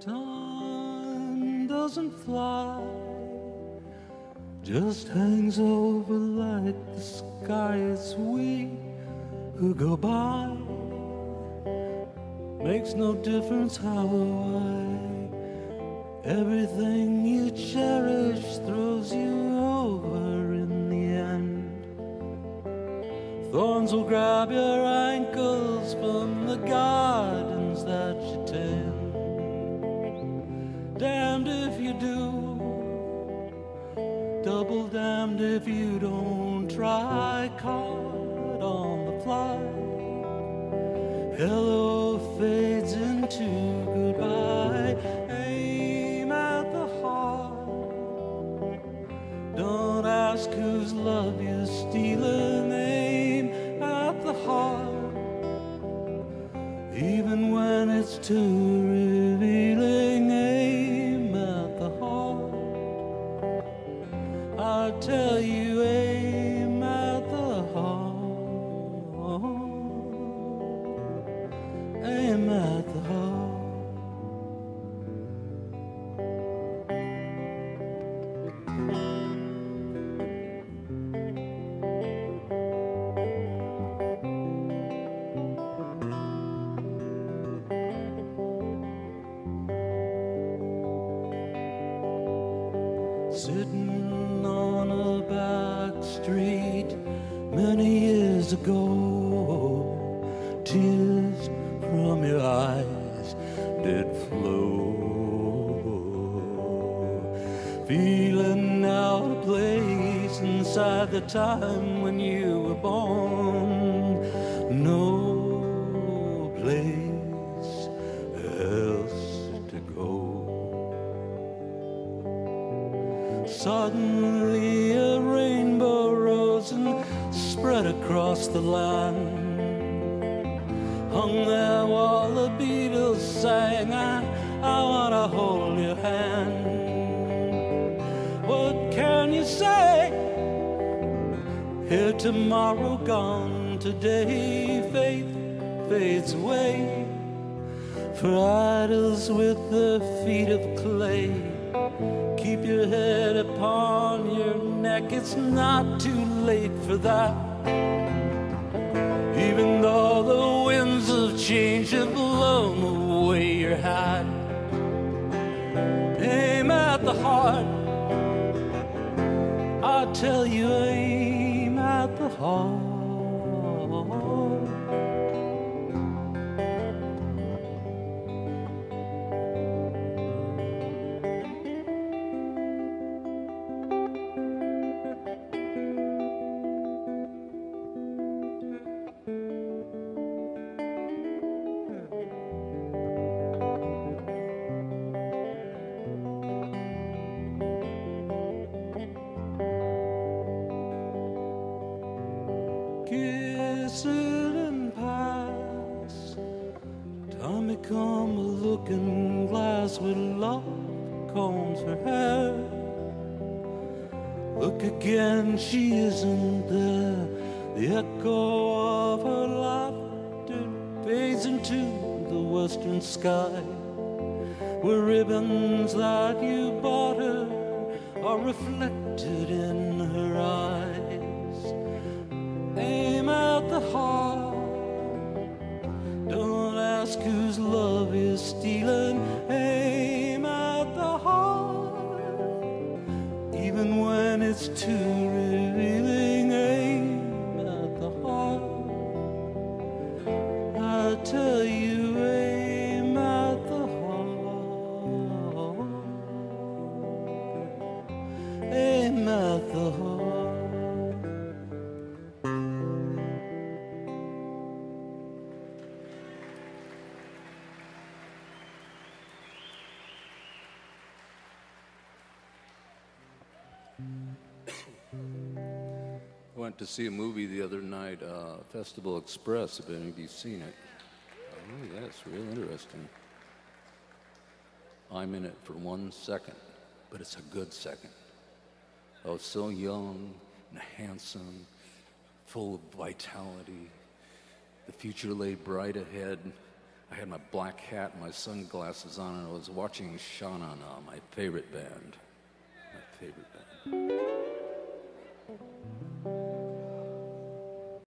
Time doesn't fly, just hangs over like the sky. It's we who go by. Makes no difference how or why. Everything you cherish throws you over in the end. Thorns will grab your ankles from the gardens that you tend. Double damned if you don't try. Caught on the fly. Hello fades into goodbye. Aim at the heart. Don't ask whose love you're stealing. Aim at the heart. Even when it's too I tell you, aim at the heart. Aim at the heart. Sitting on a back street many years ago, tears from your eyes did flow. Feeling out of place inside the time when you were born. Suddenly a rainbow rose and spread across the land. Hung there while the Beatles sang, I, I wanna hold your hand. What can you say? Here tomorrow, gone today, faith fades away. For idols with the feet of clay Keep your head upon your neck, it's not too late for that. Even though the winds of change have blown away your hat, aim at the heart. I tell you, aim at the heart. Kiss it and pass. Tommy come a looking glass with love combs her hair. Look again, she isn't there. The echo of her laughter fades into the western sky. Where ribbons that you bought her are reflected in Heart. Went to see a movie the other night, uh, Festival Express. Have any of you seen it? Oh, it's real interesting. I'm in it for one second, but it's a good second. I was so young and handsome, full of vitality. The future lay bright ahead. I had my black hat and my sunglasses on, and I was watching Sha Na Na, my favorite band. My favorite band.